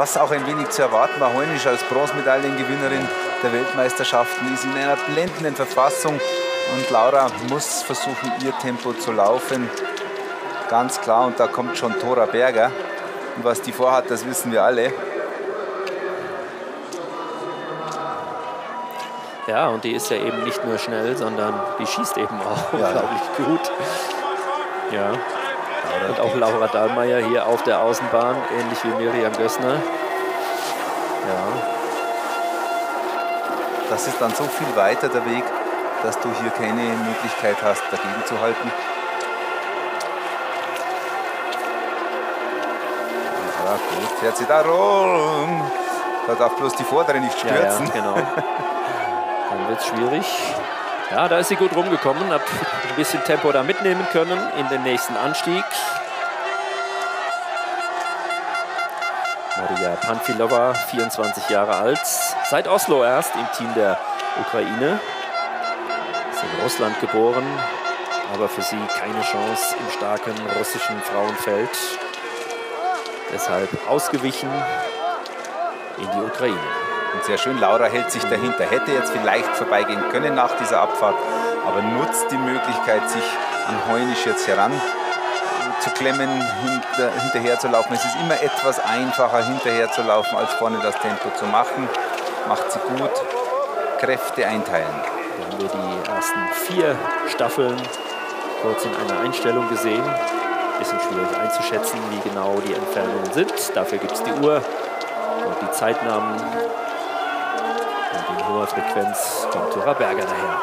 was auch ein wenig zu erwarten war. Heunisch als Bronzemedaillengewinnerin der Weltmeisterschaften ist in einer blendenden Verfassung und Laura muss versuchen, ihr Tempo zu laufen. Ganz klar, und da kommt schon Tora Berger. Und was die vorhat, das wissen wir alle. Ja, und die ist ja eben nicht nur schnell, sondern die schießt eben auch ja. unglaublich gut. Ja. Und auch Laura Dahlmeier hier auf der Außenbahn, ähnlich wie Miriam Gössner. Ja. Das ist dann so viel weiter der Weg, dass du hier keine Möglichkeit hast, dagegen zu halten. Ja, gut, fährt sie da rum. Da darf bloß die vordere nicht stürzen. Ja, ja, genau. Dann wird es schwierig. Ja, da ist sie gut rumgekommen, hat ein bisschen Tempo da mitnehmen können in den nächsten Anstieg. Maria Panfilova, 24 Jahre alt, seit Oslo erst im Team der Ukraine. Ist in Russland geboren, aber für sie keine Chance im starken russischen Frauenfeld. Deshalb ausgewichen in die Ukraine. Und sehr schön, Laura hält sich dahinter. Hätte jetzt vielleicht vorbeigehen können nach dieser Abfahrt, aber nutzt die Möglichkeit, sich an Heunisch jetzt heran zu klemmen, hinter, hinterher zu laufen. Es ist immer etwas einfacher, hinterher zu laufen, als vorne das Tempo zu machen. Macht sie gut. Kräfte einteilen. Da haben wir die ersten vier Staffeln kurz in einer Einstellung gesehen. Bisschen schwierig einzuschätzen, wie genau die Entfernungen sind. Dafür gibt es die Uhr und die Zeitnahmen in hoher Frequenz kommt Tora Berger daher.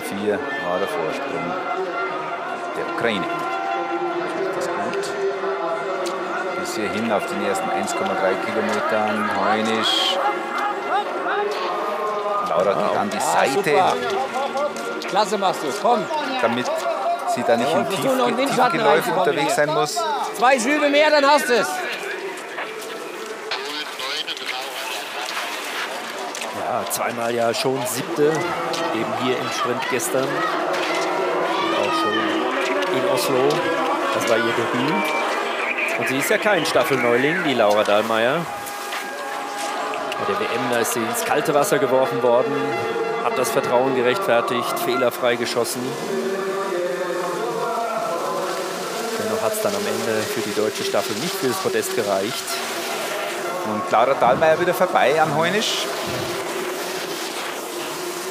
vier war der Vorsprung der Ukraine. Das gut. Bis hierhin auf den ersten 1,3 Kilometern. Heunisch. Laura geht an die Seite. Klasse machst du, komm. Damit sie da nicht ja, im Tiefgeläuf unterwegs sein muss. Zwei Schübe mehr, dann hast du es. Ja, zweimal ja schon siebte, eben hier im Sprint gestern. Und auch schon in Oslo. Das war ihr Debüt. Und sie ist ja kein Staffelneuling, die Laura Dahlmeier. Bei der WM, da ist sie ins kalte Wasser geworfen worden, hat das Vertrauen gerechtfertigt, fehlerfrei geschossen. Dennoch hat es dann am Ende für die deutsche Staffel nicht für das Podest gereicht. Und Clara Dahlmeier wieder vorbei an Heunisch.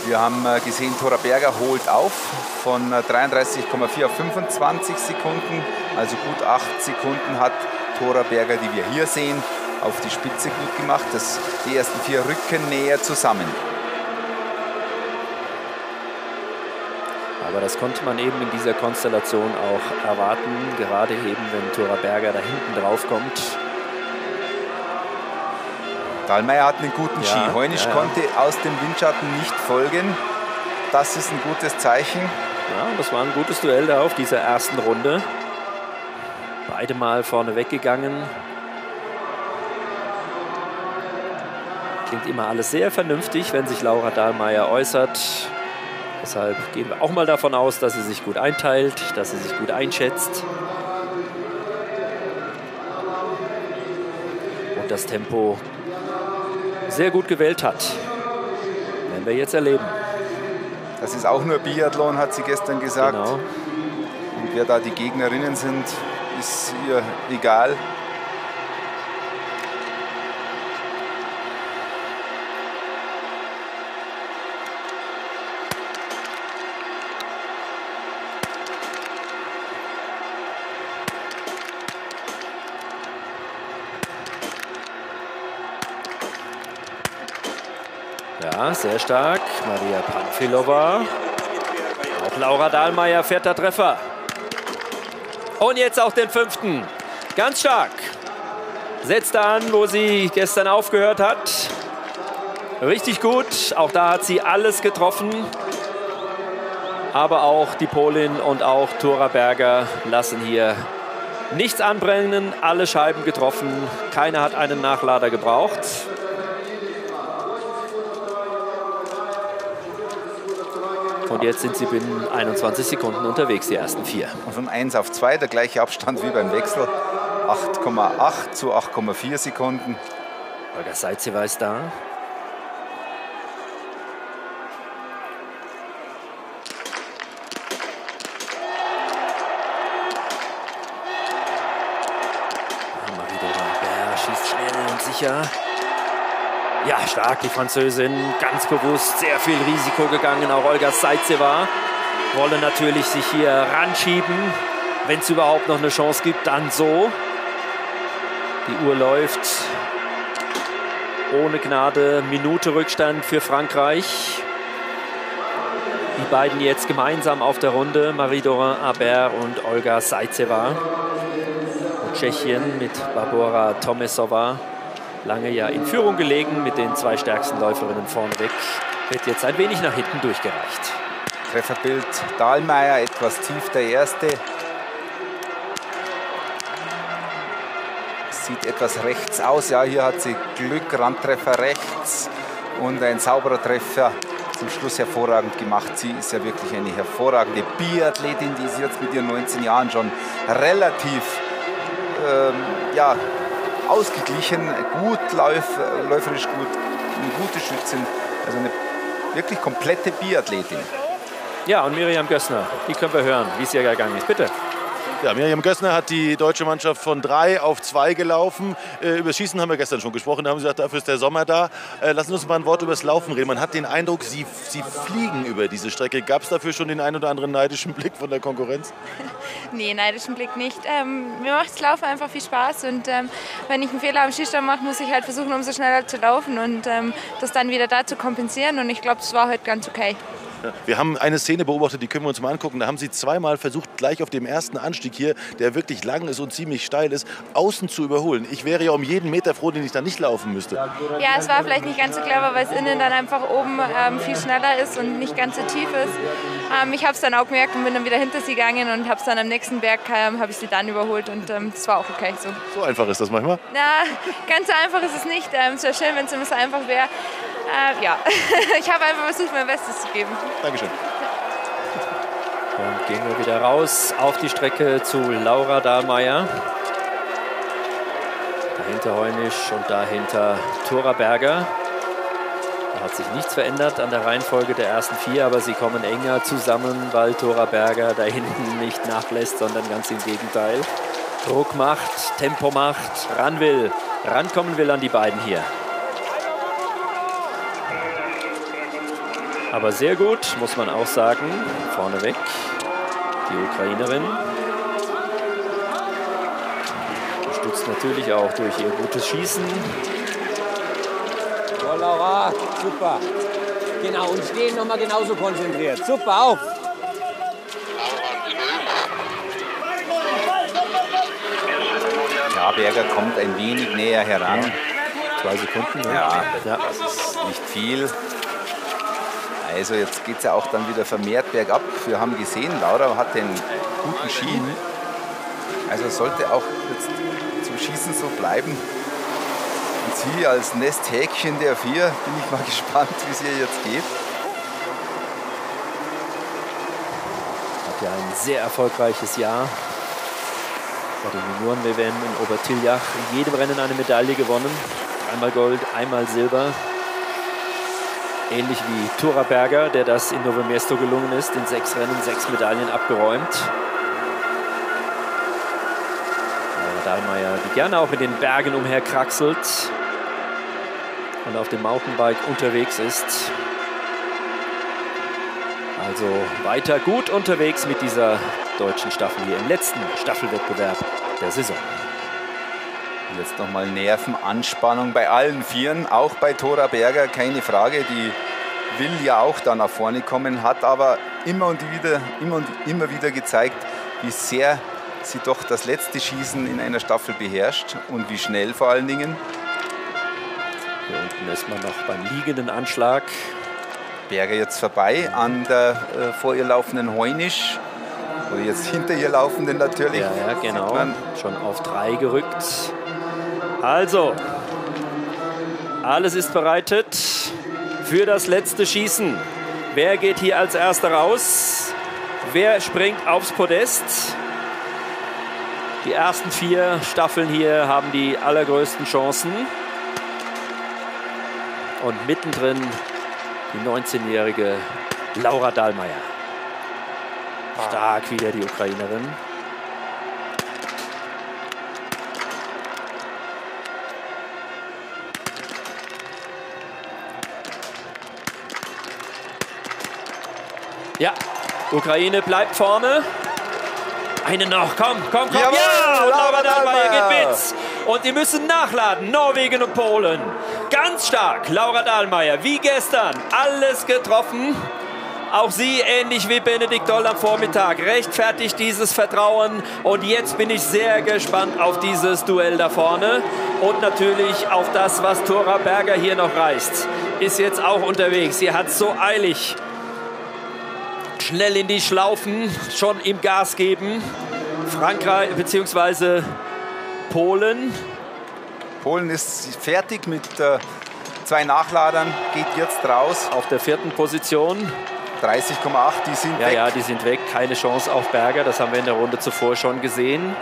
Wir haben äh, gesehen, Tora Berger holt auf von 33,4 äh, auf 25 Sekunden. Also gut 8 Sekunden hat Tora Berger, die wir hier sehen, auf die Spitze gut gemacht. Das, die ersten vier rücken näher zusammen. Aber das konnte man eben in dieser Konstellation auch erwarten, gerade eben, wenn Tora Berger da hinten drauf kommt. Dahlmeier hat einen guten Ski. Ja, Heunisch ja. konnte aus dem Windschatten nicht folgen. Das ist ein gutes Zeichen. Ja, das war ein gutes Duell da auf dieser ersten Runde. Beide mal vorne weggegangen. Klingt immer alles sehr vernünftig, wenn sich Laura Dahlmeier äußert. Deshalb gehen wir auch mal davon aus, dass sie sich gut einteilt, dass sie sich gut einschätzt. Und das Tempo sehr gut gewählt hat. Werden wir jetzt erleben. Das ist auch nur Biathlon, hat sie gestern gesagt. Genau. Und wer da die Gegnerinnen sind, ist ihr egal. Sehr stark. Maria Panfilova. Auch Laura Dahlmeier fährt der Treffer. Und jetzt auch den fünften. Ganz stark. Setzt an, wo sie gestern aufgehört hat. Richtig gut. Auch da hat sie alles getroffen. Aber auch die Polin und auch Tora Berger lassen hier nichts anbrennen. Alle Scheiben getroffen. Keiner hat einen Nachlader gebraucht. Und jetzt sind sie binnen 21 Sekunden unterwegs, die ersten vier. Und von 1 auf 2 der gleiche Abstand wie beim Wechsel. 8,8 zu 8,4 Sekunden. Olga Seizeva ist da. sicher. Ja, stark die Französin, ganz bewusst, sehr viel Risiko gegangen. Auch Olga Seizeva wolle natürlich sich hier ranschieben. Wenn es überhaupt noch eine Chance gibt, dann so. Die Uhr läuft ohne Gnade. Minute Rückstand für Frankreich. Die beiden jetzt gemeinsam auf der Runde, Marie-Dorin Aber und Olga Seizeva. Und Tschechien mit Barbora Tomesova lange ja in Führung gelegen mit den zwei stärksten Läuferinnen vorneweg. Wird jetzt ein wenig nach hinten durchgereicht. Trefferbild Dahlmeier, etwas tief der erste. Sieht etwas rechts aus. Ja, hier hat sie Glück, Randtreffer rechts und ein sauberer Treffer zum Schluss hervorragend gemacht. Sie ist ja wirklich eine hervorragende Biathletin, die ist jetzt mit ihren 19 Jahren schon relativ ähm, ja, ausgeglichen, gut läuf, läuferisch gut, eine gute Schützin, also eine wirklich komplette Biathletin. Ja, und Miriam Gössner, die können wir hören, wie es ihr gegangen ist. Bitte. Ja, Miriam Gössner hat die deutsche Mannschaft von drei auf zwei gelaufen. Äh, über Schießen haben wir gestern schon gesprochen. Da haben sie gesagt, dafür ist der Sommer da. Äh, lassen Sie uns mal ein Wort über das Laufen reden. Man hat den Eindruck, sie, sie fliegen über diese Strecke. Gab es dafür schon den ein oder anderen neidischen Blick von der Konkurrenz? nee, neidischen Blick nicht. Ähm, mir macht das Laufen einfach viel Spaß. Und ähm, wenn ich einen Fehler am Skistand mache, muss ich halt versuchen, umso schneller zu laufen und ähm, das dann wieder da zu kompensieren. Und ich glaube, das war heute ganz okay. Wir haben eine Szene beobachtet, die können wir uns mal angucken. Da haben sie zweimal versucht, gleich auf dem ersten Anstieg hier, der wirklich lang ist und ziemlich steil ist, außen zu überholen. Ich wäre ja um jeden Meter froh, den ich da nicht laufen müsste. Ja, es war vielleicht nicht ganz so clever, weil es innen dann einfach oben ähm, viel schneller ist und nicht ganz so tief ist. Ähm, ich habe es dann auch gemerkt und bin dann wieder hinter sie gegangen und habe es dann am nächsten Berg, ähm, habe ich sie dann überholt und ähm, das war auch okay so. So einfach ist das manchmal? Na, ganz so einfach ist es nicht. Ähm, es wäre schön, wenn es immer so einfach wäre. Äh, ja, ich habe einfach versucht, mein Bestes zu geben. Dankeschön. Dann gehen wir wieder raus auf die Strecke zu Laura Dahlmeier. Dahinter Heunisch und dahinter Thora Berger. Da hat sich nichts verändert an der Reihenfolge der ersten vier, aber sie kommen enger zusammen, weil Thora Berger da hinten nicht nachlässt, sondern ganz im Gegenteil. Druck macht, Tempo macht, ran will, rankommen will an die beiden hier. Aber sehr gut, muss man auch sagen. Vorneweg die Ukrainerin. Unterstützt natürlich auch durch ihr gutes Schießen. So, Laura, super. Genau, und stehen nochmal genauso konzentriert. Super, auf. Ja, Berger kommt ein wenig näher heran. Zwei Sekunden. Ne? Ja, ja, das ist nicht viel. Also jetzt geht es ja auch dann wieder vermehrt bergab. Wir haben gesehen, Laura hat den guten Ski. Also sollte auch jetzt zum Schießen so bleiben. Und sie als Nesthäkchen der vier, bin ich mal gespannt, wie es ihr jetzt geht. Hat ja ein sehr erfolgreiches Jahr. Bei den Junioren-WM in Obertiljach in jedem Rennen eine Medaille gewonnen. Einmal Gold, einmal Silber. Ähnlich wie Tura Berger, der das in Novo Mesto gelungen ist, in sechs Rennen sechs Medaillen abgeräumt. Dahlmeier, die gerne auch mit den Bergen umherkraxelt und auf dem Mountainbike unterwegs ist. Also weiter gut unterwegs mit dieser deutschen Staffel hier im letzten Staffelwettbewerb der Saison. Jetzt nochmal Nervenanspannung bei allen Vieren, auch bei Tora Berger, keine Frage. Die will ja auch da nach vorne kommen, hat aber immer und wieder, immer und immer wieder gezeigt, wie sehr sie doch das letzte Schießen in einer Staffel beherrscht und wie schnell vor allen Dingen. Hier unten ist man noch beim liegenden Anschlag. Berger jetzt vorbei an der äh, vor ihr laufenden Heunisch. Oder jetzt hinter ihr laufenden natürlich. Ja, ja genau. Schon auf drei gerückt. Also, alles ist bereitet für das letzte Schießen. Wer geht hier als Erster raus? Wer springt aufs Podest? Die ersten vier Staffeln hier haben die allergrößten Chancen. Und mittendrin die 19-jährige Laura Dahlmeier. Stark wieder die Ukrainerin. Ja, Ukraine bleibt vorne. Eine noch, komm, komm, komm. Jawohl, ja, und Laura Dahlmeier. geht mit. Und die müssen nachladen, Norwegen und Polen. Ganz stark, Laura Dahlmeier, wie gestern, alles getroffen. Auch sie, ähnlich wie Benedikt Doll am Vormittag, rechtfertigt dieses Vertrauen. Und jetzt bin ich sehr gespannt auf dieses Duell da vorne. Und natürlich auf das, was Thora Berger hier noch reißt. Ist jetzt auch unterwegs. Sie hat so eilig schnell in die Schlaufen, schon im Gas geben. Frankreich bzw. Polen. Polen ist fertig mit äh, zwei Nachladern, geht jetzt raus. auf der vierten Position. 30,8, die sind Ja, weg. ja, die sind weg. Keine Chance auf Berger. Das haben wir in der Runde zuvor schon gesehen.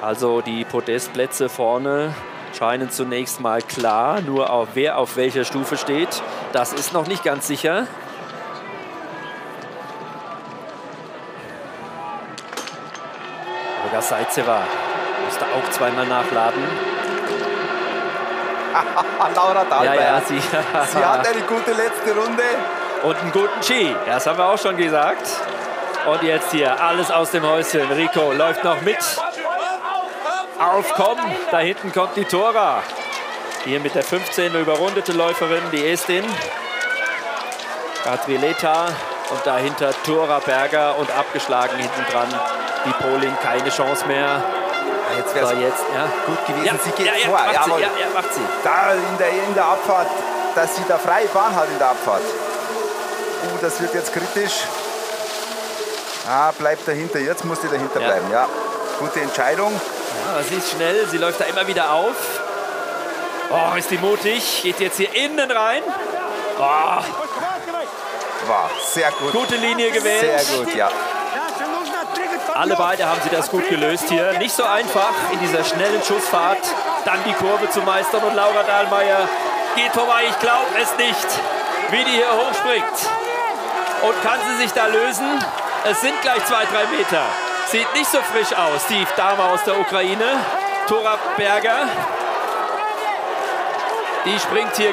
Also die Podestplätze vorne scheinen zunächst mal klar. Nur auf, wer auf welcher Stufe steht, das ist noch nicht ganz sicher. Olga Seizeva musste auch zweimal nachladen. Laura Ja, Dahlmeier. ja, sie, Sie hat eine gute letzte Runde. und einen guten Ski. Das haben wir auch schon gesagt. Und jetzt hier alles aus dem Häuschen. Rico läuft noch mit. Auf, komm. Da hinten kommt die Tora. Hier mit der 15 überrundete Läuferin, die Estin. Gadrileta und dahinter Tora Berger und abgeschlagen hinten dran. Die Polin keine Chance mehr. Ja, Jetzt wäre es jetzt, ja. gut gewesen. Ja, Sie geht ja, vor. macht sie, ja, macht sie. Da in der, in der Abfahrt, dass sie da freie Bahn hat in der Abfahrt. Uh, das wird jetzt kritisch. Ah, bleibt dahinter. Jetzt muss sie dahinter bleiben. Ja, gute Entscheidung. Ja, aber sie ist schnell, sie läuft da immer wieder auf. Oh, ist die mutig, geht jetzt hier innen rein. Oh, War sehr gut. gute Linie gewählt. Sehr gut, ja. Alle beide haben sie das gut gelöst hier. Nicht so einfach in dieser schnellen Schussfahrt dann die Kurve zu meistern. Und Laura Dahlmeier geht vorbei. Ich glaube es nicht, wie die hier hochspringt. Und kann sie sich da lösen? Es sind gleich zwei, drei Meter. Sieht nicht so frisch aus, die Dame aus der Ukraine. Tora Berger. Die springt hier